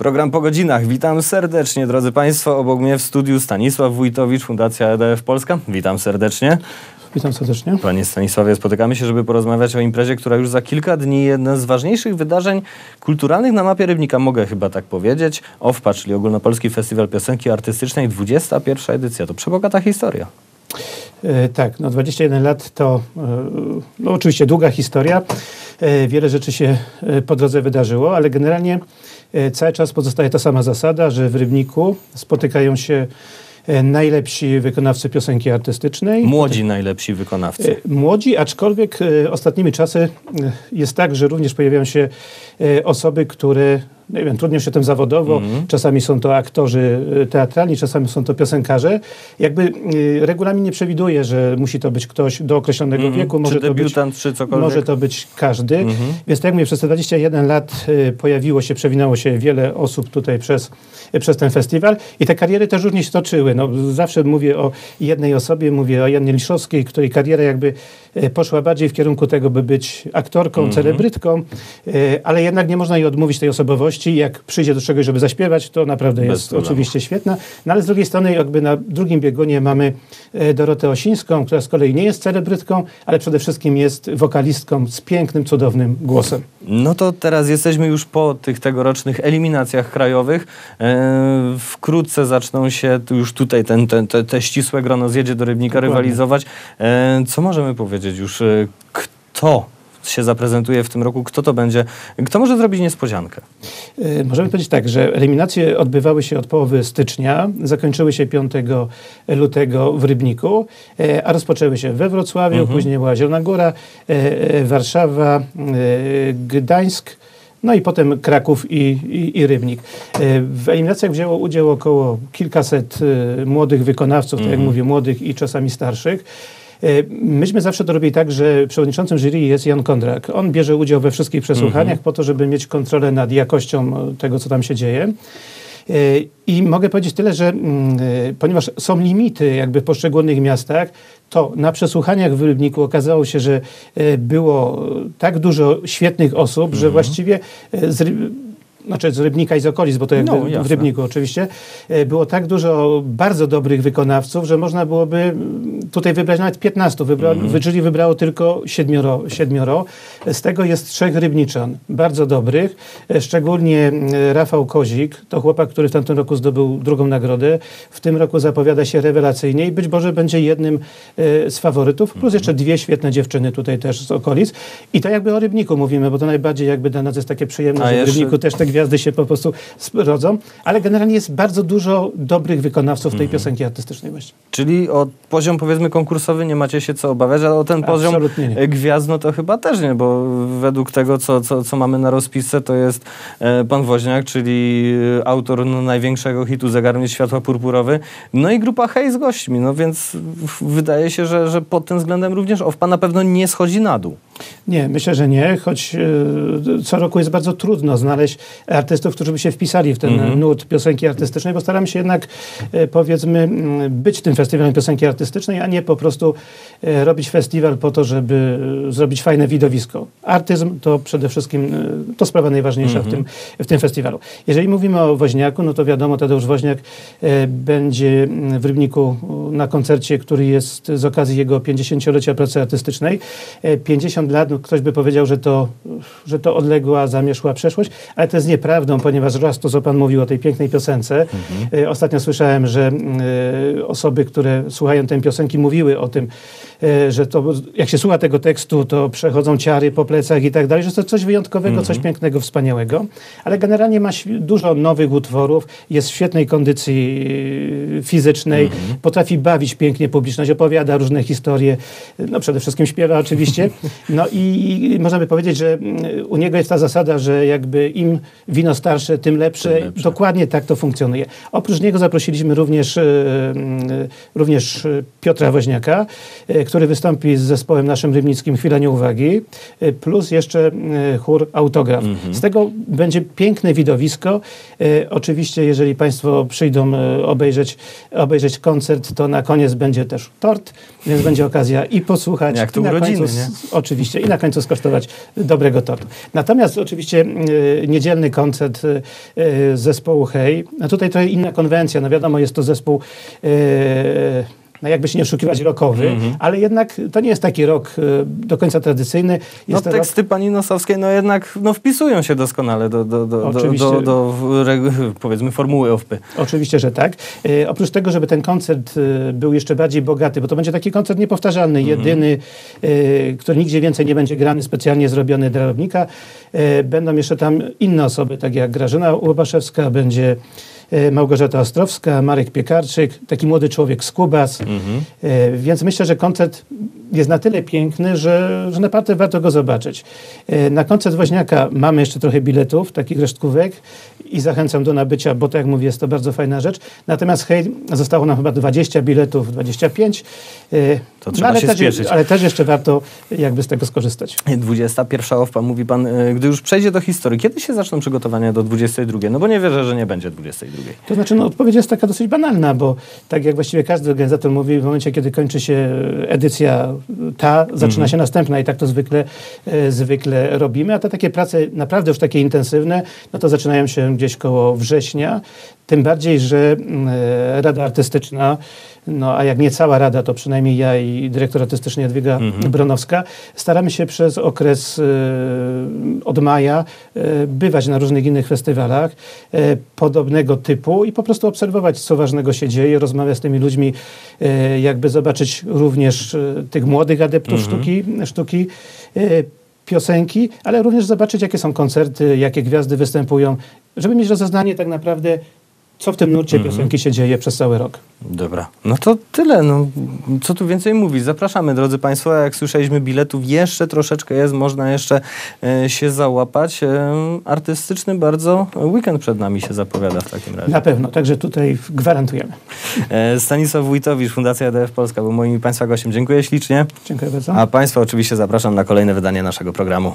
Program po godzinach. Witam serdecznie, drodzy Państwo. Obok mnie w studiu Stanisław Wójtowicz, Fundacja EDF Polska. Witam serdecznie. Witam serdecznie. Panie Stanisławie, spotykamy się, żeby porozmawiać o imprezie, która już za kilka dni jedne z ważniejszych wydarzeń kulturalnych na mapie Rybnika, mogę chyba tak powiedzieć. OFPA, czyli Ogólnopolski Festiwal Piosenki Artystycznej, 21 edycja. To przebogata historia. E, tak, no 21 lat to e, no oczywiście długa historia. E, wiele rzeczy się po drodze wydarzyło, ale generalnie cały czas pozostaje ta sama zasada, że w Rybniku spotykają się najlepsi wykonawcy piosenki artystycznej. Młodzi najlepsi wykonawcy. Młodzi, aczkolwiek ostatnimi czasy jest tak, że również pojawiają się osoby, które nie wiem, trudnią się tym zawodowo. Mhm. Czasami są to aktorzy e, teatralni, czasami są to piosenkarze. Jakby e, regulamin nie przewiduje, że musi to być ktoś do określonego Mhm. wieku. Czy Może to być debiutant, czy cokolwiek? może to być każdy. Mhm. Więc tak jak mówię, przez te 21 lat y, pojawiło się, przewinęło się wiele osób tutaj przez, y, przez ten festiwal i te kariery też różnie się toczyły. No, zawsze mówię o jednej osobie, mówię o Janie Liszowskiej, której kariera jakby y, poszła bardziej w kierunku tego, by być aktorką, Mhm. celebrytką, y, ale jednak nie można jej odmówić tej osobowości. Jak przyjdzie do czegoś, żeby zaśpiewać, to naprawdę Bez jest problemu. oczywiście świetna. No ale z drugiej strony jakby na drugim biegunie mamy e, Dorotę Osińską, która z kolei nie jest celebrytką, ale przede wszystkim jest wokalistką z pięknym, cudownym głosem. No to teraz jesteśmy już po tych tegorocznych eliminacjach krajowych. E, wkrótce zaczną się już tutaj ten, ten, te, te ścisłe grono zjedzie do Rybnika Dokładnie. rywalizować. E, co możemy powiedzieć już? Kto się zaprezentuje w tym roku? Kto to będzie? Kto może zrobić niespodziankę? E, Możemy powiedzieć tak, że eliminacje odbywały się od połowy stycznia, zakończyły się 5 lutego w Rybniku, e, a rozpoczęły się we Wrocławiu, Mhm. później była Zielona Góra, e, Warszawa, Gdańsk, no i potem Kraków i, i, i Rybnik. W eliminacjach wzięło udział około kilkaset młodych wykonawców, tak jak Mhm. mówię, młodych i czasami starszych. E, Myśmy zawsze to robili tak, że przewodniczącym jury jest Jan Kondrak. On bierze udział we wszystkich przesłuchaniach po to, żeby mieć kontrolę nad jakością e, tego, co tam się dzieje. E, I mogę powiedzieć tyle, że mm, ponieważ są limity jakby w poszczególnych miastach, to na przesłuchaniach w Rybniku okazało się, że było tak dużo świetnych osób, że właściwie e, z, znaczy z Rybnika i z okolic, bo to jakby No, w. Rybniku oczywiście, było tak dużo bardzo dobrych wykonawców, że można byłoby tutaj wybrać nawet 15. Wybra, Mhm. w jury wybrało tylko siedmioro, siedmioro. Z tego jest trzech Rybniczan, bardzo dobrych. E, Szczególnie mm, Rafał Kozik, to chłopak, który w tamtym roku zdobył drugą nagrodę. W tym roku zapowiada się rewelacyjnie i być może będzie jednym e, z faworytów. Plus jeszcze dwie świetne dziewczyny tutaj też z okolic. I to jakby o Rybniku mówimy, bo to najbardziej jakby dla nas jest takie przyjemne, A że w jeszcze- Rybniku też te gwiazdy się po prostu rodzą. Ale generalnie jest bardzo dużo dobrych wykonawców tej piosenki artystycznej właśnie. Czyli o poziom powiedzmy konkursowy nie macie się co obawiać, ale o ten poziom Absolutnie nie. e, gwiazd no to chyba też nie, bo według tego, co, co, co mamy na rozpisce, to jest e, pan Woźniak, czyli e, autor no, największego hitu Zegarmieć Światła Purpurowy, no i grupa Hej z gośćmi, no więc wydaje się, że, że pod tym względem również OFPA na pewno nie schodzi na dół. Nie, myślę, że nie, choć e, co roku jest bardzo trudno znaleźć artystów, którzy by się wpisali w ten Mhm. nurt piosenki artystycznej, bo staramy się jednak, e, powiedzmy, być tym festiwalem piosenki artystycznej, a nie po prostu e, robić festiwal po to, żeby zrobić fajne widowisko. Artyzm to przede wszystkim to sprawa najważniejsza w, tym, w tym festiwalu. Jeżeli mówimy o Woźniaku, no to wiadomo, Tadeusz Woźniak będzie w Rybniku na koncercie, który jest z okazji jego 50-lecia pracy artystycznej. E, 50 lat, no ktoś by powiedział, że to, że to odległa, zamieszła przeszłość, ale to jest nieprawdą, ponieważ raz to, co pan mówił o tej pięknej piosence, e, ostatnio słyszałem, że e, osoby, które słuchają tej piosenki, mówiły o tym, e, że to, jak się słucha tego tekstu, to przechodzą ciary po plecach i tak dalej, że to coś wyjątkowego, coś pięknego, wspaniałego, ale generalnie ma dużo nowych utworów, jest w świetnej kondycji fizycznej, potrafi bawić pięknie publiczność, opowiada różne historie, no przede wszystkim śpiewa oczywiście, no i można by powiedzieć, że u niego jest ta zasada, że jakby im wino starsze, tym lepsze. Tym lepsze. Dokładnie tak to funkcjonuje. Oprócz niego zaprosiliśmy również, e, mm, również e, Piotra Woźniaka, e, który wystąpi z zespołem naszym rybnickim Chwila Nieuwagi, e, plus jeszcze e, chór Autograf. Z tego będzie piękne widowisko. E, Oczywiście, jeżeli Państwo przyjdą e, obejrzeć, obejrzeć koncert, to na koniec będzie też tort, więc będzie okazja i posłuchać. Jak to urodziny, końcu, nie? Oczywiście. Oczywiście i na końcu skosztować dobrego tortu. Natomiast oczywiście e, niedzielny koncert e, zespołu Hej, a tutaj trochę inna konwencja, no wiadomo jest to zespół e, no jakby się nie oszukiwać, rokowy, Mhm. ale jednak to nie jest taki rok e, do końca tradycyjny. No Jest rok, teksty pani Nosowskiej no jednak no, wpisują się doskonale do, do, do, do, do, do powiedzmy formuły OFPy. Oczywiście, że tak. E, oprócz tego, żeby ten koncert e, był jeszcze bardziej bogaty, bo to będzie taki koncert niepowtarzalny, jedyny, e, który nigdzie więcej nie będzie grany, specjalnie zrobiony dla Robnika. Będą jeszcze tam inne osoby, tak jak Grażyna Łobaszewska, będzie Małgorzata Ostrowska, Marek Piekarczyk, taki młody człowiek z Kubas. E, Więc myślę, że koncert jest na tyle piękny, że, że naprawdę warto go zobaczyć. E, Na koncert Woźniaka mamy jeszcze trochę biletów, takich resztkówek i zachęcam do nabycia, bo tak jak mówię, jest to bardzo fajna rzecz. Natomiast hej, zostało nam chyba 20 biletów, 25. To trzeba ale się też, spieszyć. Ale też jeszcze warto jakby z tego skorzystać. 21 OFPA, mówi pan, e, gdy już przejdzie do historii, kiedy się zaczną przygotowania do 22? No bo nie wierzę, że nie będzie 22. To znaczy, no, odpowiedź jest taka dosyć banalna, bo tak jak właściwie każdy organizator mówi, w momencie, kiedy kończy się edycja ta, zaczyna się następna i tak to zwykle, e, zwykle robimy, a te takie prace naprawdę już takie intensywne, no to zaczynają się gdzieś koło września, tym bardziej, że mm, e, Rada Artystyczna, no a jak nie cała Rada, to przynajmniej ja i dyrektor artystyczny Jadwiga Bronowska, staramy się przez okres e, od maja e, bywać na różnych innych festiwalach e, podobnego typu i po prostu obserwować, co ważnego się dzieje, rozmawiać z tymi ludźmi, jakby zobaczyć również tych młodych adeptów sztuki, sztuki e, piosenki, ale również zobaczyć, jakie są koncerty, jakie gwiazdy występują, żeby mieć rozeznanie tak naprawdę, co w tym nurcie piosenki się dzieje przez cały rok. Dobra, no to tyle. No, co tu więcej mówić? Zapraszamy, drodzy Państwo. Jak słyszeliśmy, biletów jeszcze troszeczkę jest, można jeszcze e, się załapać. E, artystyczny bardzo weekend przed nami się zapowiada w takim razie. Na pewno, także tutaj gwarantujemy. E, Stanisław Wójtowicz, Fundacja EDF Polska był moim Państwa gościem. Dziękuję ślicznie. Dziękuję bardzo. A Państwa oczywiście zapraszam na kolejne wydanie naszego programu.